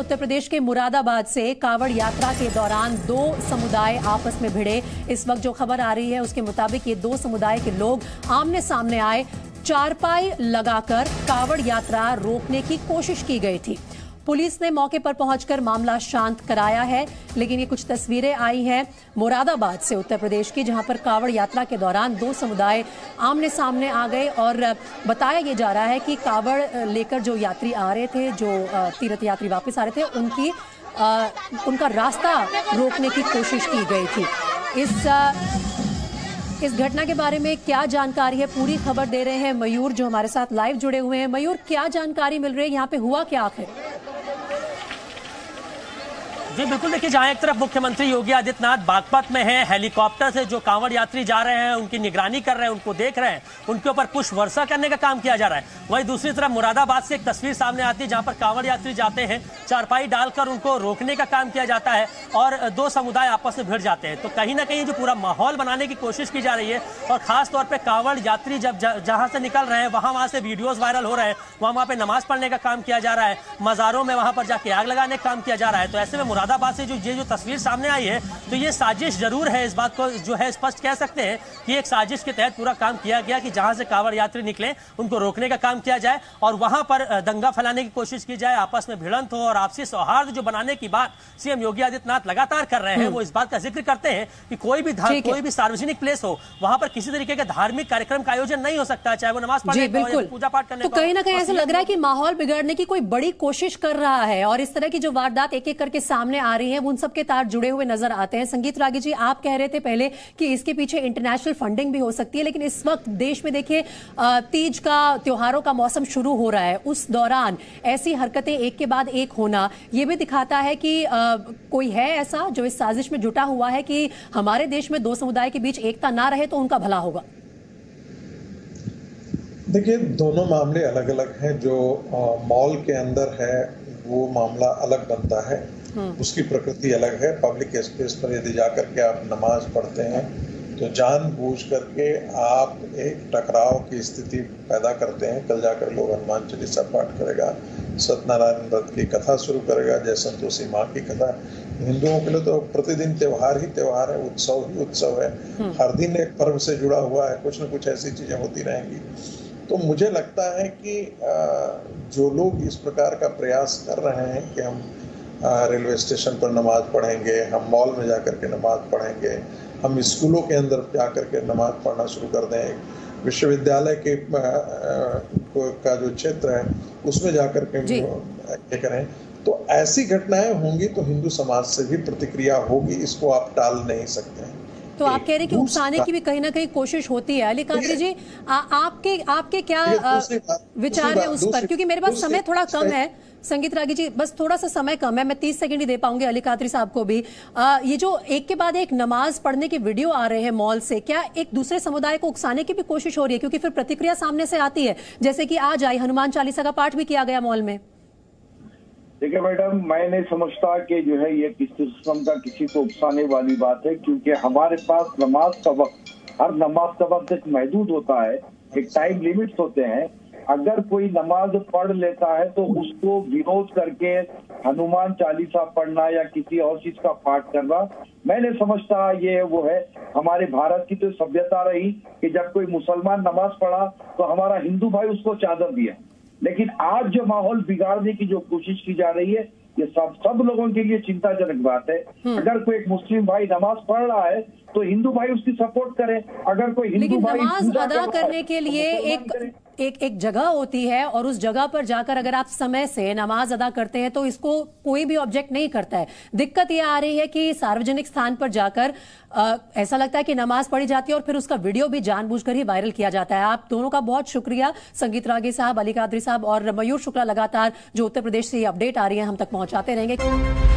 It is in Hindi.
उत्तर प्रदेश के मुरादाबाद से कावड़ यात्रा के दौरान दो समुदाय आपस में भिड़े। इस वक्त जो खबर आ रही है, उसके मुताबिक ये दो समुदाय के लोग आमने सामने आए। चारपाई लगाकर कावड़ यात्रा रोकने की कोशिश की गई थी। पुलिस ने मौके पर पहुंचकर मामला शांत कराया है लेकिन ये कुछ तस्वीरें आई हैं मुरादाबाद से उत्तर प्रदेश की जहाँ पर कावड़ यात्रा के दौरान दो समुदाय आमने सामने आ गए और बताया ये जा रहा है कि कावड़ लेकर जो यात्री आ रहे थे जो तीर्थ यात्री वापस आ रहे थे उनकी आ, उनका रास्ता रोकने की कोशिश की गई थी। इस आ, इस घटना के बारे में क्या जानकारी है पूरी खबर दे रहे हैं मयूर जो हमारे साथ लाइव जुड़े हुए हैं। मयूर क्या जानकारी मिल रही है? यहाँ पे हुआ क्या आखिर? जी, बिल्कुल देखिए, जहाँ एक तरफ़ मुख्यमंत्री योगी आदित्यनाथ बागपत में हैं, हेलीकॉप्टर से जो कांवड़ यात्री जा रहे हैं, उनकी निगरानी कर रहे हैं, उनको देख रहे हैं, उनके ऊपर पुष्प वर्षा करने का काम किया जा रहा है। वहीं दूसरी तरफ़ मुरादाबाद से एक तस्वीर सामने आती है, जहाँ पर कांवड़ यात्री जाते हैं, चारपाई डालकर उनको रोकने का काम किया जाता है और दो समुदाय आपस में भिड़ जाते हैं। तो कहीं ना कहीं जो पूरा माहौल बनाने की कोशिश की जा रही है और खासतौर पर कांवड़ यात्री जब जहाँ से निकल रहे हैं, वहाँ वहाँ से वीडियोज़ वायरल हो रहे हैं, वहाँ वहाँ पे नमाज़ पढ़ने का काम किया जा रहा है, मजारों में वहाँ पर जाके आग लगाने का काम किया जा रहा है। तो ऐसे में मुरादाबाद से जो ये जो तस्वीर सामने आई है तो ये साजिश ज़रूर है इस बात को जो है स्पष्ट कह सकते हैं कि एक साजिश के तहत पूरा काम किया गया कि जहाँ से कांवड़ यात्री निकले उनको रोकने का काम किया जाए और वहाँ पर दंगा फैलाने की कोशिश की जाए आपस में भिड़ंत हो और आपसी सौहार्द जो बनाने की बात सीएम योगी आदित्यनाथ लगातार कर रहे हैं हम्म। वो इस बात का ज़िक्र करते हैं कि कोई भी कोई भी सार्वजनिक प्लेस हो वहाँ पर किसी तरीके का धार्मिक कार्यक्रम का आयोजन नहीं हो सकता चाहे वो नमाज़ पढ़ने बिल्कुल। पूजा पाठ करने तो कहीं ना कहीं ऐसा लग रहा है कि माहौल बिगाड़ने की कोई बड़ी कोशिश कर रहा है और इस तरह की जो वारदात एक एक करके सामने आ रही है। उन सबके तार जुड़े हुए नज़र आते हैं। संगीत रागी जी आप कह रहे थे पहले कि इसके पीछे इंटरनेशनल फंडिंग भी हो सकती है लेकिन इस वक्त देश में देखिए तीज का त्योहारों का मौसम शुरू हो रहा है। उस दौरान ऐसी हरकतें एक के बाद एक होना यह भी दिखाता है कि आ, कोई है ऐसा जो इस साजिश में जुटा हुआ है कि हमारे देश में दो समुदाय के बीच एकता ना रहे तो उनका भला होगा। देखिए दोनों मामले अलग अलग हैं। जो मॉल के अंदर है वो मामला अलग बनता है। उसकी प्रकृति अलग है। पब्लिक स्पेस पर यदि जाकर के आप नमाज़ पढ़ते हैं तो जान बूझ करके आप एक टकराव की स्थिति पैदा करते हैं। कल जाकर लोग हनुमान चालीसा पाठ करेगा सत्यनारायण व्रत की कथा शुरू करेगा जय संतोषी माँ की कथा। हिंदुओं के लिए तो प्रतिदिन त्यौहार ही त्यौहार है उत्सव ही उत्सव है। हम्म। हर दिन एक पर्व से जुड़ा हुआ है कुछ न कुछ ऐसी चीज़ें होती रहेंगी। तो मुझे लगता है कि जो लोग इस प्रकार का प्रयास कर रहे हैं कि हम रेलवे स्टेशन पर नमाज़ पढ़ेंगे हम मॉल में जा कर के नमाज़ पढ़ेंगे हम स्कूलों के अंदर जा कर के नमाज़ पढ़ना शुरू कर दें। विश्वविद्यालय के का जो क्षेत्र है उसमें जा कर के ये करें। तो ऐसी घटनाएँ होंगी तो हिंदू समाज से भी प्रतिक्रिया होगी इसको आप टाल नहीं सकते। तो आप कह रहे हैं कि उकसाने की भी कहीं ना कहीं कोशिश होती है। अली कादरी जी आ, आपके आपके क्या विचार है उस पर? क्योंकि मेरे पास समय थोड़ा कम है। संगीत रागी जी बस थोड़ा सा समय कम है। मैं तीस सेकंड ही दे पाऊँगी अली कादरी साहब को भी। आ, ये जो एक के बाद एक नमाज़ पढ़ने के वीडियो आ रहे हैं मॉल से क्या एक दूसरे समुदाय को उकसाने की भी कोशिश हो रही है? क्योंकि फिर प्रतिक्रिया सामने से आती है। जैसे कि आज आई हनुमान चालीसा का पाठ भी किया गया मॉल में। देखिए मैडम, मैं नहीं समझता कि जो है ये किसी किस्म का किसी को उकसाने वाली बात है, क्योंकि हमारे पास नमाज़ का वक्त, हर नमाज़ का वक्त एक महदूद होता है, एक टाइम लिमिट्स होते हैं। अगर कोई नमाज़ पढ़ लेता है तो उसको विरोध करके हनुमान चालीसा पढ़ना या किसी और चीज़ का पाठ करना मैंने समझता ये वो है। हमारे भारत की तो सभ्यता रही कि जब कोई मुसलमान नमाज़ पढ़ा तो हमारा हिंदू भाई उसको चादर दिया। लेकिन आज जो माहौल बिगाड़ने की जो कोशिश की जा रही है ये सब सब लोगों के लिए चिंताजनक बात है। हम्म। अगर कोई एक मुस्लिम भाई नमाज़ पढ़ रहा है तो हिंदू भाई उसकी सपोर्ट करे। अगर कोई हिंदू भाई नमाज़ अदा करने के लिए तो एक एक एक जगह होती है और उस जगह पर जाकर अगर आप समय से नमाज़ अदा करते हैं तो इसको कोई भी ऑब्जेक्ट नहीं करता है। दिक्कत यह आ रही है कि सार्वजनिक स्थान पर जाकर आ, ऐसा लगता है कि नमाज़ पढ़ी जाती है और फिर उसका वीडियो भी जानबूझकर ही वायरल किया जाता है। आप दोनों का बहुत शुक्रिया। संगीत रागी साहब अली कादरी साहब और मयूर शुक्ला लगातार जो उत्तर प्रदेश से अपडेट आ रही है हम तक पहुंचाते रहेंगे।